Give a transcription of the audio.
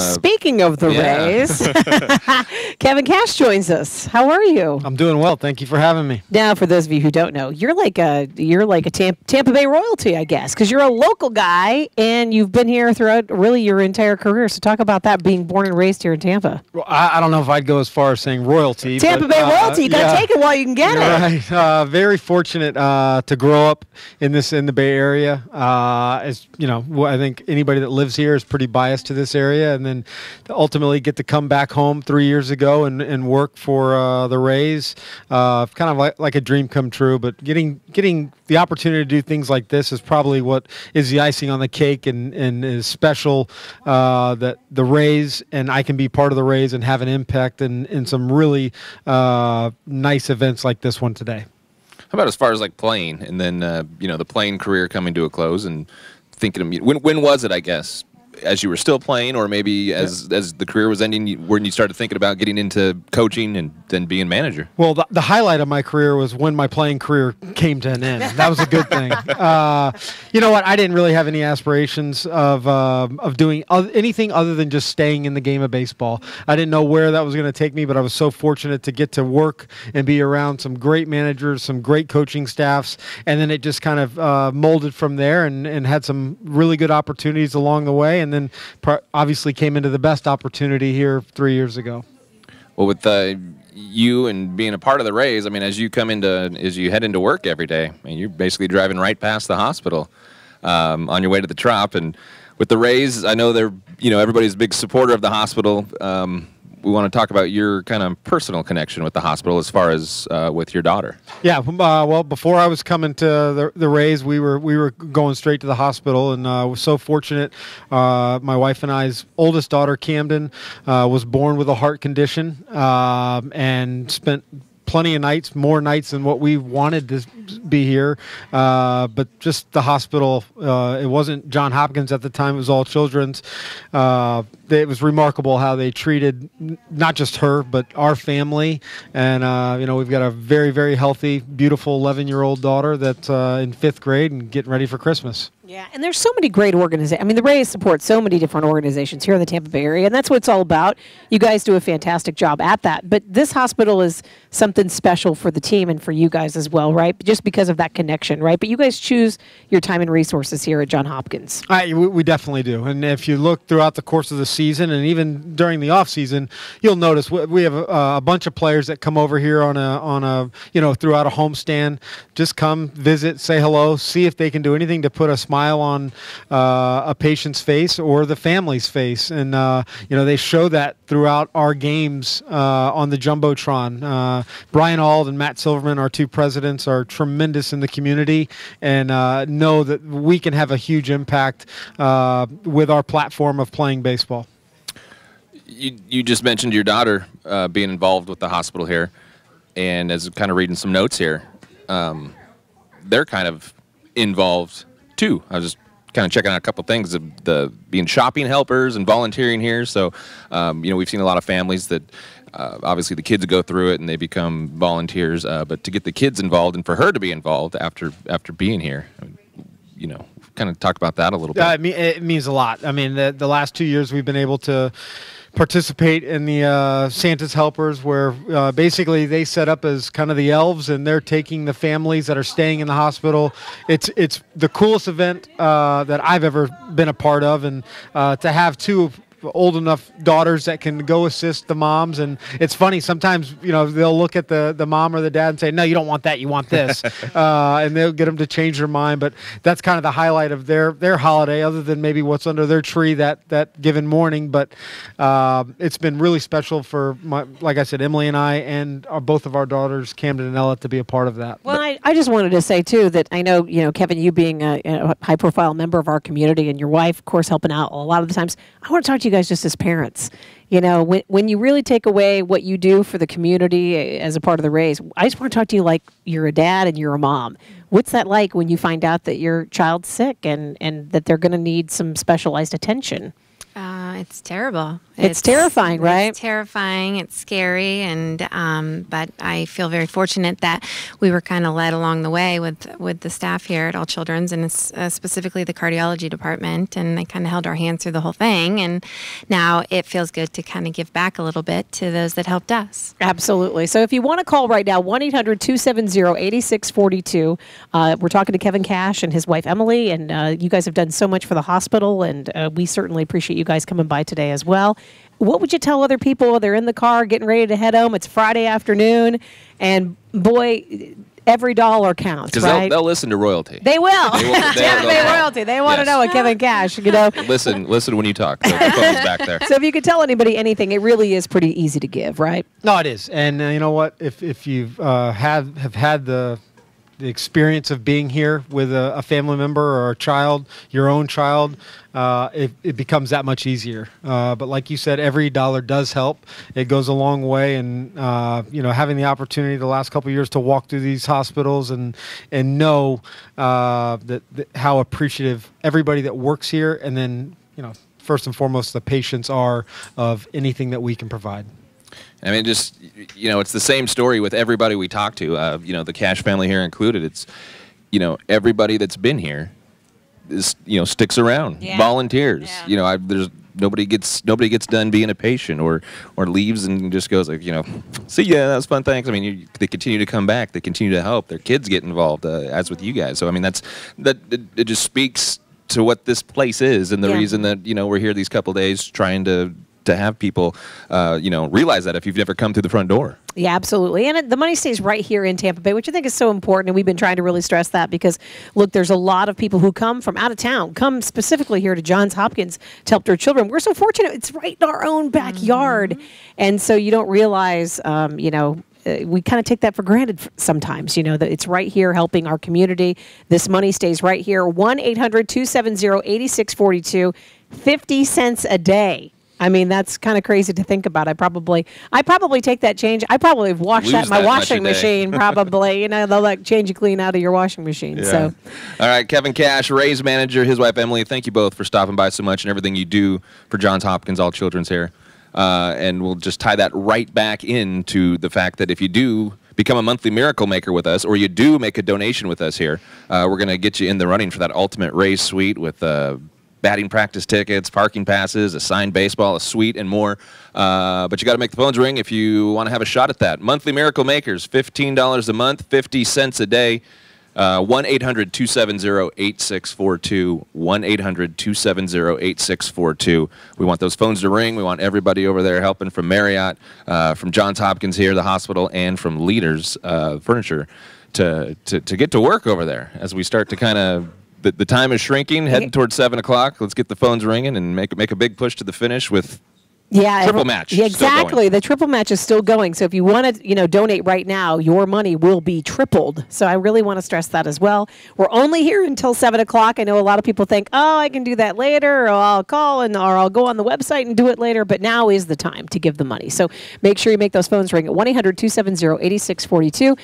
Speaking of the yeah. Rays, Kevin Cash joins us. How are you? I'm doing well. Thank you for having me. Now, for those of you who don't know, you're like a you're like a Tampa, Tampa Bay royalty, I guess, because you're a local guy and you've been here throughout really your entire career. So talk about that, being born and raised here in Tampa. Well, I, I don't know if I'd go as far as saying royalty. Tampa but, Bay uh, royalty, you gotta yeah. take it while you can get You're it. Right. Uh, very fortunate uh, to grow up in this in the Bay Area. Uh, as you know, I think anybody that lives here is pretty biased to this area, and then ultimately get to come back home three years ago and, and work for uh, the Rays, uh, kind of like, like a dream come true. But getting getting the opportunity to do things like this is probably what is the icing on the cake and, and is special uh, that the Rays and I can be part of the Rays and have an impact in, in some really uh, nice events like this one today. How about as far as like playing, and then uh, you know the playing career coming to a close, and thinking of when when was it? I guess as you were still playing, or maybe as as the career was ending, when you started thinking about getting into coaching and then being manager. Well, the, the highlight of my career was when my playing career came to an end. That was a good thing. Uh, you know what? I didn't really have any aspirations of uh, of doing anything other than just staying in the game of baseball. I didn't know where that was going to take me, but I was so fortunate to get to work and be around some great managers, some great coaching staffs, and then it just kind of uh, molded from there and, and had some really good opportunities along the way, and then pro- obviously came into the best opportunity here three years ago. Well, with uh, you and being a part of the Rays, I mean, as you come into as you head into work every day, I mean, you're basically driving right past the hospital um, on your way to the Trop. And with the Rays, I know they're you know everybody's a big supporter of the hospital. Um, we want to talk about your kind of personal connection with the hospital as far as uh, with your daughter. Yeah, uh, well, before I was coming to the, the Rays, we were we were going straight to the hospital, and uh, was so fortunate. Uh, my wife and I's oldest daughter, Camden, uh, was born with a heart condition, um, and spent plenty of nights, more nights than what we wanted to be here. Uh, but just the hospital, uh, it wasn't John Hopkins at the time; it was all Children's. Uh, it was remarkable how they treated not just her, but our family. And uh, you know, we've got a very, very healthy, beautiful 11-year-old daughter that's uh, in fifth grade and getting ready for Christmas. Yeah, and there's so many great organizations. I mean, the Rays support so many different organizations here in the Tampa Bay area, and that's what it's all about. You guys do a fantastic job at that. But this hospital is something special for the team and for you guys as well, right? Just because of that connection, right? But you guys choose your time and resources here at John Hopkins. I, we, definitely do. And if you look throughout the course of the season and even during the off season, you'll notice we, have a, a bunch of players that come over here on a on a you know throughout a homestand. Just come visit, say hello, see if they can do anything to put a smile on uh, a patient's face or the family's face. And uh, you know they show that throughout our games uh, on the jumbotron. Uh, Brian Auld and Matt Silverman, our two presidents, are tremendous in the community and uh, know that we can have a huge impact with our platform of playing baseball. You you just mentioned your daughter being involved with the hospital here, and as kind of reading some notes here, um, they're kind of involved too. I was just kind of checking out a couple things of the being shopping helpers and volunteering here. So, um, you know, we've seen a lot of families that. Uh, obviously, the kids go through it and they become volunteers. Uh, but to get the kids involved and for her to be involved after after being here, you know, kind of talk about that a little bit. Uh, it, it means a lot. I mean, the, the last two years we've been able to participate in the uh, Santa's Helpers, where uh, basically they set up as kind of the elves, and they're taking the families that are staying in the hospital. It's it's the coolest event uh, that I've ever been a part of, and uh, to have two old enough daughters that can go assist the moms. And it's funny sometimes you know they'll look at the the mom or the dad and say no you don't want that you want this. Uh, and they'll get them to change their mind. But that's kind of the highlight of their their holiday other than maybe what's under their tree that that given morning. But uh, it's been really special for my like i said emily and i and our, both of our daughters camden and ella to be a part of that. Well, I, I just wanted to say too that I know you know Kevin, you being a, a high profile member of our community, and your wife, of course, helping out a lot of the times. I want to talk to you guys just as parents. You know, when when you really take away what you do for the community eh, as a part of the Rays, I just want to talk to you like you're a dad and you're a mom. What's that like when you find out that your child's sick and and that they're going to need some specialized attention? It's terrible. It's terrifying, right? It's terrifying. It's scary, and um, but I feel very fortunate that we were kind of led along the way with with the staff here at All Children's, and uh, specifically the cardiology department, and they kind of held our hands through the whole thing. And now it feels good to kind of give back a little bit to those that helped us. Absolutely. So if you want to call right now, 1 800 270 8642. Uh, We're talking to Kevin Cash and his wife Emily, and uh, you guys have done so much for the hospital, and uh, we certainly appreciate you guys coming by today as well. What would you tell other people? They're in the car getting ready to head home. It's Friday afternoon, and boy, every dollar counts, Because right? they'll, they'll listen to royalty. They will. They will- they- Tampa they'll royalty. They want to Yes. know what Kevin Cash, you know. listen, listen when you talk. The phone's back there. So if you could tell anybody anything, it really is pretty easy to give, right? No, it is, and uh, you know what? If if you've uh, have have had the the experience of being here with a, a family member or a child, your own child, uh, it, it becomes that much easier. Uh, but like you said, every dollar does help. It goes a long way, and uh, you know, having the opportunity the last couple years to walk through these hospitals and and know uh, that, that how appreciative everybody that works here, and then you know, first and foremost, the patients are of anything that we can provide. I mean, just you know, it's the same story with everybody we talk to. Uh, you know, the Cash family here included. It's you know everybody that's been here is you know sticks around, Yeah. volunteers. Yeah. You know, I, there's nobody gets nobody gets done being a patient or or leaves and just goes like you know, see yeah, that was fun, thanks. I mean, you, they continue to come back, they continue to help. Their kids get involved, uh, as with you guys. So I mean, that's that it, it just speaks to what this place is and the Yeah. reason that you know we're here these couple days trying to to have people uh, you know realize that if you've never come through the front door. Yeah, absolutely. And it, the money stays right here in Tampa Bay, which I think is so important. And we've been trying to really stress that because, look, there's a lot of people who come from out of town, come specifically here to Johns Hopkins to help their children. We're so fortunate. It's right in our own backyard. And so you don't realize, um, you know, uh, we kind of take that for granted sometimes, you know, that it's right here helping our community. This money stays right here. 1 800 270 8642, 50 cents a day. I mean, that's kind of crazy to think about. I probably, I probably take that change. I probably have washed Lose that in my that washing machine. Probably, you know, they'll like change you clean out of your washing machine. So, all right, Kevin Cash, Ray's manager, his wife Emily. Thank you both for stopping by so much and everything you do for Johns Hopkins All Children's here. Uh, and we'll just tie that right back into the fact that if you do become a monthly miracle maker with us, or you do make a donation with us here, uh, we're going to get you in the running for that ultimate Rays suite with. Uh, batting practice tickets, parking passes, a signed baseball, a suite, and more. Uh, but you got to make the phones ring if you want to have a shot at that. Monthly Miracle Makers, $15 a month, 50 cents a day. Uh, 1 800 270 8642. 1 800 270 8642. We want those phones to ring. We want everybody over there helping from Marriott, uh, from Johns Hopkins here, the hospital, and from Leaders uh, Furniture to, to, to get to work over there as we start to kind of. The, the time is shrinking, heading towards seven o'clock. Let's get the phones ringing and make make a big push to the finish with yeah, Triple match, Yeah, exactly. The triple match is still going. So if you want to, you know, donate right now, your money will be tripled. So I really want to stress that as well. We're only here until seven o'clock. I know a lot of people think, oh, I can do that later, or I'll call and or I'll go on the website and do it later. But now is the time to give the money. So make sure you make those phones ring at 1 800 270 8642.